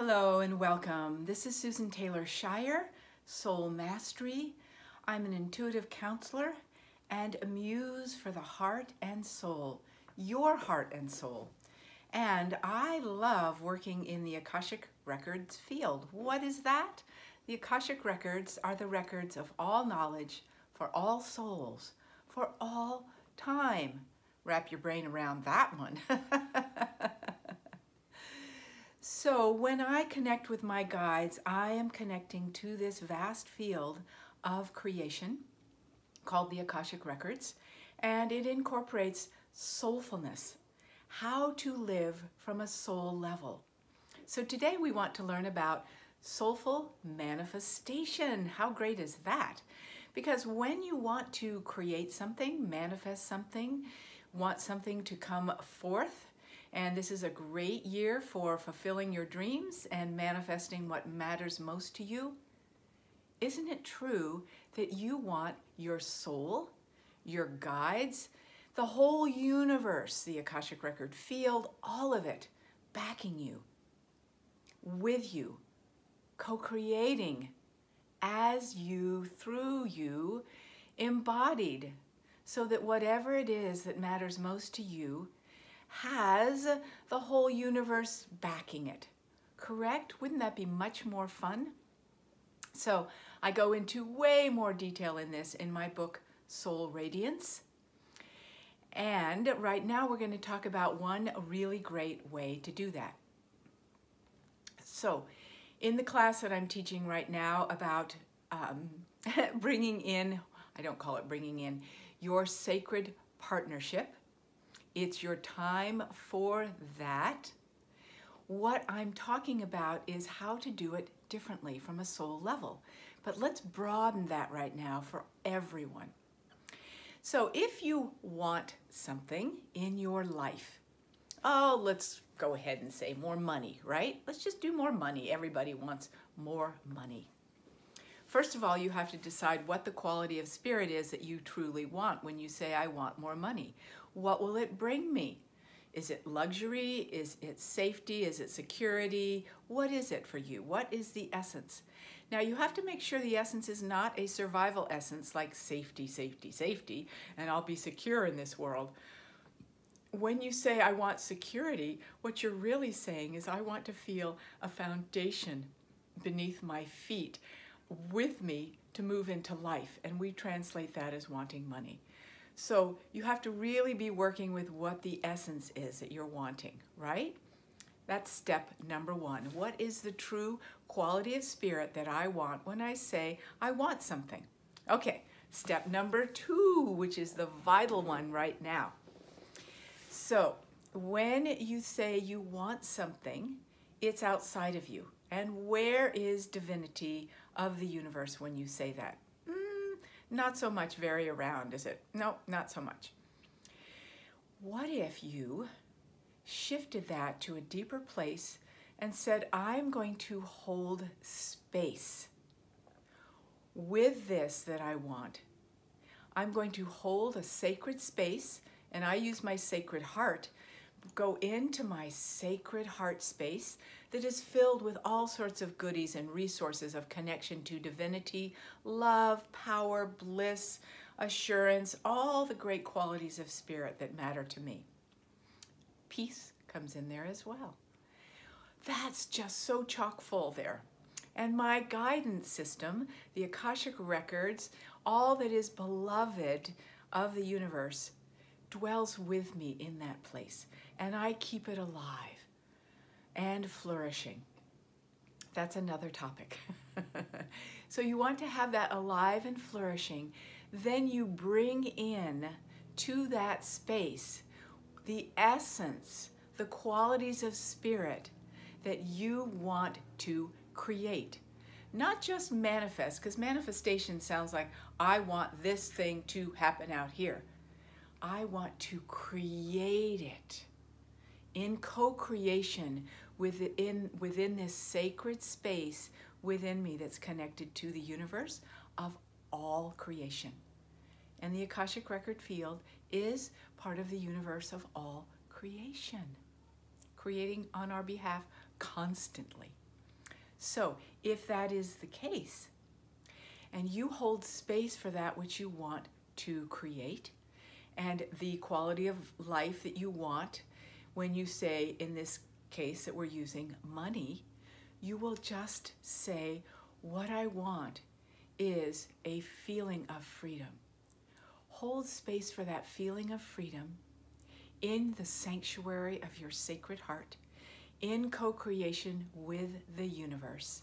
Hello and welcome. This is Susan Taylor Shire, Soul Mastery. I'm an intuitive counselor and a muse for the heart and soul, your heart and soul. And I love working in the Akashic Records field. What is that? The Akashic Records are the records of all knowledge for all souls, for all time. Wrap your brain around that one. so when I connect with my guides, I am connecting to this vast field of creation called the Akashic Records, and it incorporates soulfulness, how to live from a soul level. So today we want to learn about soulful manifestation. How great is that? Because when you want to create something, manifest something, want something to come forth, and this is a great year for fulfilling your dreams and manifesting what matters most to you, isn't it true that you want your soul, your guides, the whole universe, the Akashic Record field, all of it backing you, with you, co-creating as you, through you, embodied, so that whatever it is that matters most to you has the whole universe backing it. Correct? Wouldn't that be much more fun? So I go into way more detail in this in my book, Soul Radiance. And right now we're going to talk about one really great way to do that. So in the class that I'm teaching right now about um, bringing in, I don't call it bringing in, your sacred partnership, it's your time for that. What I'm talking about is how to do it differently from a soul level. But let's broaden that right now for everyone. So if you want something in your life, oh, let's go ahead and say more money, right? Let's just do more money. Everybody wants more money. First of all, you have to decide what the quality of spirit is that you truly want when you say, I want more money. What will it bring me? Is it luxury? Is it safety? Is it security? What is it for you? What is the essence? Now you have to make sure the essence is not a survival essence like safety, safety, safety, and I'll be secure in this world. When you say, I want security, what you're really saying is, I want to feel a foundation beneath my feet with me to move into life. And we translate that as wanting money. So you have to really be working with what the essence is that you're wanting, right? That's step number one. What is the true quality of spirit that I want when I say I want something? Okay, step number two, which is the vital one right now. So when you say you want something, it's outside of you. And where is divinity of the universe when you say that? Mm, not so much very around, is it? No, not so much. What if you shifted that to a deeper place and said, I'm going to hold space with this that I want. I'm going to hold a sacred space, and I use my sacred heart go into my sacred heart space that is filled with all sorts of goodies and resources of connection to divinity, love, power, bliss, assurance, all the great qualities of spirit that matter to me. Peace comes in there as well. That's just so chock full there. And my guidance system, the Akashic Records, all that is beloved of the universe, dwells with me in that place and I keep it alive and flourishing. That's another topic. so you want to have that alive and flourishing. Then you bring in to that space the essence, the qualities of spirit that you want to create. Not just manifest, because manifestation sounds like I want this thing to happen out here. I want to create it in co-creation within, within this sacred space within me that's connected to the universe of all creation. And the Akashic Record field is part of the universe of all creation, creating on our behalf constantly. So, if that is the case, and you hold space for that which you want to create, and the quality of life that you want, when you say, in this case that we're using, money, you will just say, What I want is a feeling of freedom. Hold space for that feeling of freedom in the sanctuary of your sacred heart, in co creation with the universe.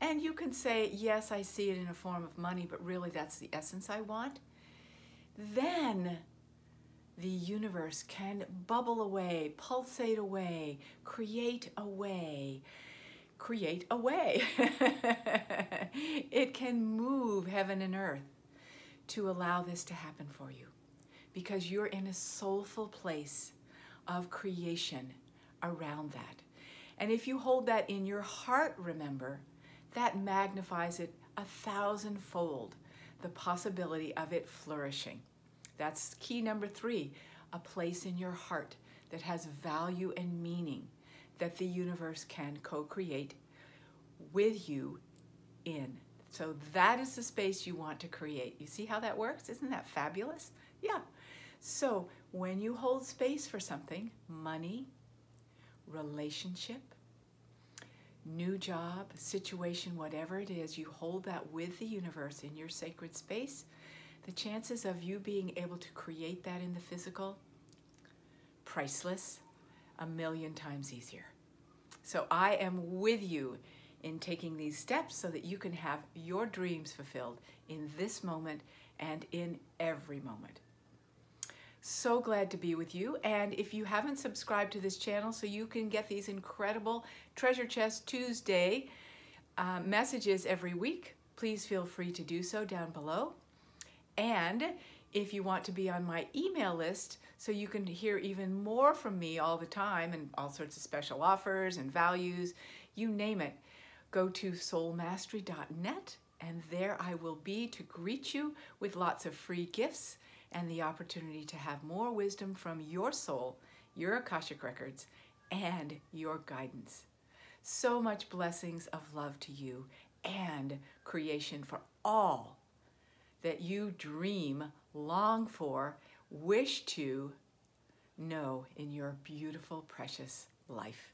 And you can say, Yes, I see it in a form of money, but really that's the essence I want. Then the universe can bubble away, pulsate away, create away, create away. it can move heaven and earth to allow this to happen for you because you're in a soulful place of creation around that. And if you hold that in your heart, remember, that magnifies it a thousandfold, the possibility of it flourishing. That's key number three a place in your heart that has value and meaning that the universe can co create with you in. So that is the space you want to create. You see how that works? Isn't that fabulous? Yeah. So when you hold space for something, money, relationship, new job, situation, whatever it is, you hold that with the universe in your sacred space, the chances of you being able to create that in the physical, priceless, a million times easier. So I am with you in taking these steps so that you can have your dreams fulfilled in this moment and in every moment. So glad to be with you. And if you haven't subscribed to this channel so you can get these incredible Treasure Chest Tuesday uh, messages every week, please feel free to do so down below. And if you want to be on my email list so you can hear even more from me all the time and all sorts of special offers and values, you name it, go to soulmastery.net and there I will be to greet you with lots of free gifts and the opportunity to have more wisdom from your soul, your Akashic Records, and your guidance. So much blessings of love to you and creation for all that you dream, long for, wish to know in your beautiful, precious life.